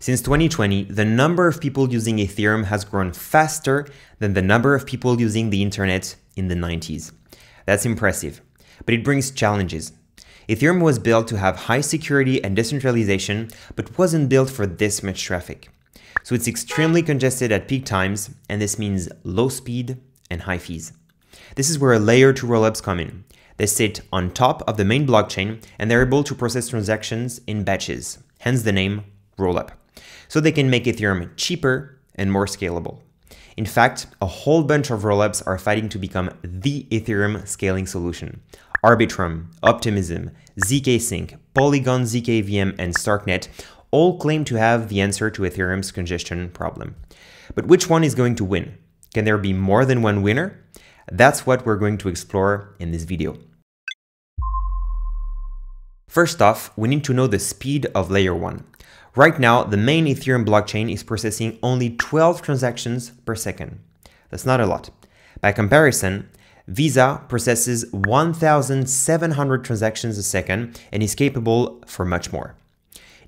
Since 2020, the number of people using Ethereum has grown faster than the number of people using the internet in the 90s. That's impressive, but it brings challenges. Ethereum was built to have high security and decentralization, but wasn't built for this much traffic. So it's extremely congested at peak times, and this means low speed and high fees. This is where layer 2 rollups come in. They sit on top of the main blockchain and they're able to process transactions in batches, hence the name rollup. So they can make Ethereum cheaper and more scalable. In fact, a whole bunch of rollups are fighting to become the Ethereum scaling solution. Arbitrum, Optimism, zkSync, Polygon zkEVM, and Starknet all claim to have the answer to Ethereum's congestion problem. But which one is going to win? Can there be more than one winner? That's what we're going to explore in this video. First off, we need to know the speed of layer 1. Right now, the main Ethereum blockchain is processing only 12 transactions per second. That's not a lot. By comparison, Visa processes 1,700 transactions a second and is capable for much more.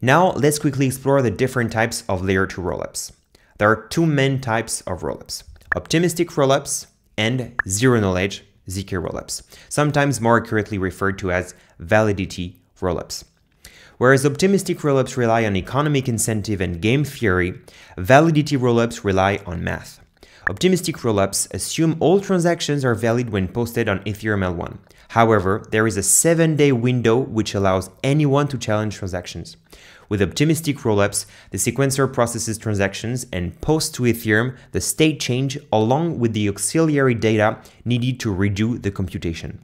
Now, let's quickly explore the different types of layer 2 rollups. There are two main types of rollups, optimistic rollups and zero knowledge ZK rollups, sometimes more accurately referred to as validity rollups. Whereas optimistic rollups rely on economic incentive and game theory, validity rollups rely on math. Optimistic rollups assume all transactions are valid when posted on Ethereum L1. However, there is a 7-day window which allows anyone to challenge transactions. With optimistic rollups, the sequencer processes transactions and posts to Ethereum the state change along with the auxiliary data needed to redo the computation.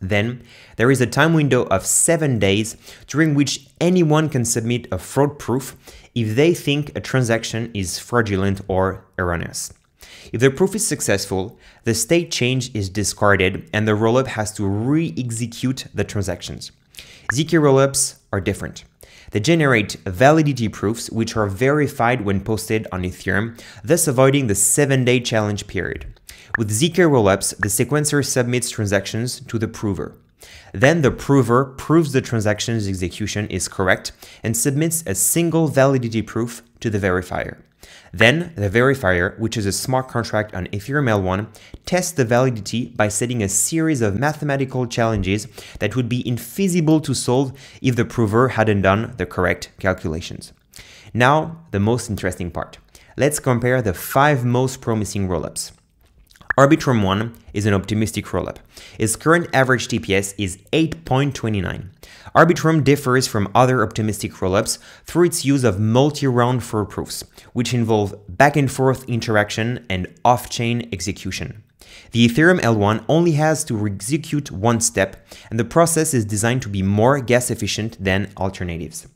Then, there is a time window of 7 days during which anyone can submit a fraud proof if they think a transaction is fraudulent or erroneous. If the proof is successful, the state change is discarded and the rollup has to re-execute the transactions. ZK rollups are different. They generate validity proofs which are verified when posted on Ethereum, thus avoiding the 7-day challenge period. With ZK rollups, the sequencer submits transactions to the prover. Then the prover proves the transaction's execution is correct and submits a single validity proof to the verifier. Then, the verifier, which is a smart contract on Ethereum L1, tests the validity by setting a series of mathematical challenges that would be infeasible to solve if the prover hadn't done the correct calculations. Now, the most interesting part. Let's compare the five most promising rollups. Arbitrum 1 is an optimistic rollup. Its current average TPS is 8.29. Arbitrum differs from other optimistic rollups through its use of multi-round fraud proofs, which involve back-and-forth interaction and off-chain execution. The Ethereum L1 only has to execute one step, and the process is designed to be more gas efficient than alternatives.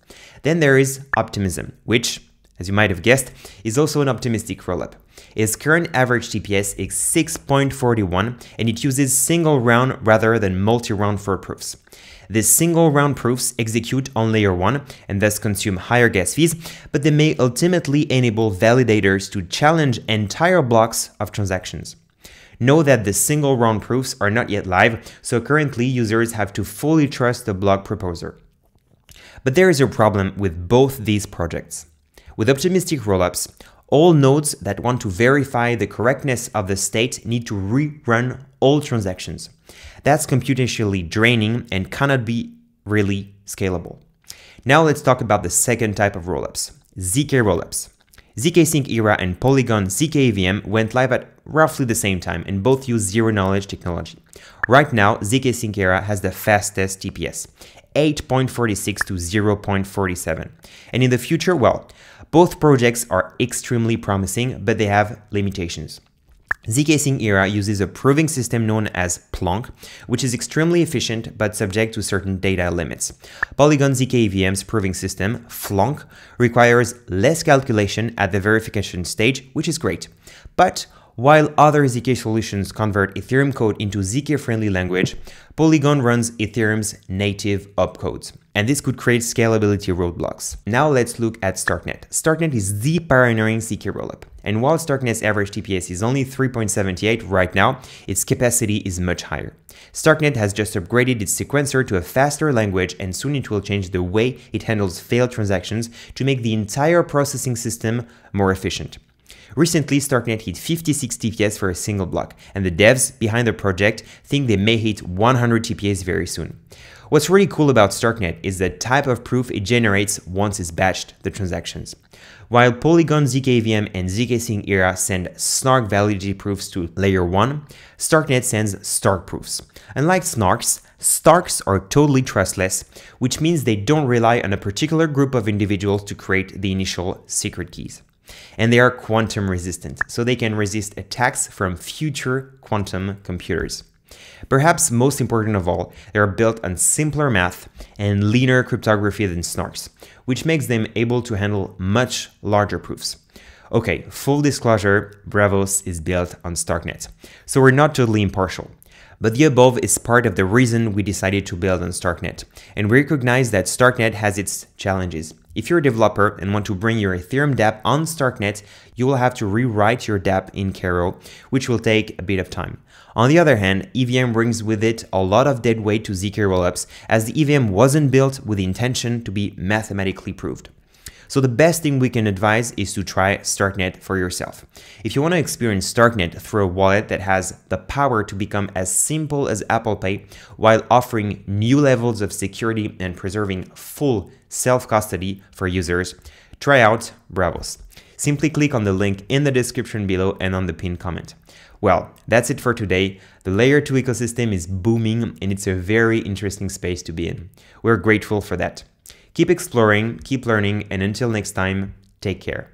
Then there is Optimism, which, as you might have guessed, is also an optimistic rollup. Its current average TPS is 6.41 and it uses single round rather than multi-round fraud proofs. These single round proofs execute on layer 1 and thus consume higher gas fees, but they may ultimately enable validators to challenge entire blocks of transactions. Know that the single round proofs are not yet live, so currently users have to fully trust the block proposer. But there is a problem with both these projects. With optimistic rollups, all nodes that want to verify the correctness of the state need to rerun all transactions. That's computationally draining and cannot be really scalable. Now let's talk about the second type of rollups, ZK rollups. zkSync Era and Polygon zkEVM went live at roughly the same time and both use zero knowledge technology. Right now, zkSync Era has the fastest TPS, 8.46 to 0.47. And in the future, well, both projects are extremely promising, but they have limitations. zkSync Era uses a proving system known as Plonk, which is extremely efficient but subject to certain data limits. Polygon zkEVM's proving system, Flonk, requires less calculation at the verification stage, which is great. But While other ZK solutions convert Ethereum code into ZK-friendly language, Polygon runs Ethereum's native opcodes, and this could create scalability roadblocks. Now let's look at Starknet. Starknet is the pioneering ZK rollup, and while Starknet's average TPS is only 3.78 right now, its capacity is much higher. Starknet has just upgraded its sequencer to a faster language and soon it will change the way it handles failed transactions to make the entire processing system more efficient. Recently, Starknet hit 56 TPS for a single block, and the devs behind the project think they may hit 100 TPS very soon. What's really cool about Starknet is the type of proof it generates once it's batched the transactions. While Polygon zkEVM and ZK Era send Snark validity proofs to layer 1, Starknet sends Stark proofs. Unlike Snarks, Starks are totally trustless, which means they don't rely on a particular group of individuals to create the initial secret keys and they are quantum resistant, so they can resist attacks from future quantum computers. Perhaps most important of all, they are built on simpler math and leaner cryptography than Snarks, which makes them able to handle much larger proofs. Okay, full disclosure, Braavos is built on Starknet, so we're not totally impartial. But the above is part of the reason we decided to build on Starknet, and we recognize that Starknet has its challenges. If you're a developer and want to bring your Ethereum dApp on Starknet, you will have to rewrite your dApp in Cairo, which will take a bit of time. On the other hand, EVM brings with it a lot of dead weight to ZK rollups, as the EVM wasn't built with the intention to be mathematically proved. So the best thing we can advise is to try Starknet for yourself. If you want to experience Starknet through a wallet that has the power to become as simple as Apple Pay while offering new levels of security and preserving full self-custody for users, try out Braavos. Simply click on the link in the description below and on the pinned comment. Well, that's it for today. The Layer 2 ecosystem is booming and it's a very interesting space to be in. We're grateful for that. Keep exploring, keep learning, and until next time, take care.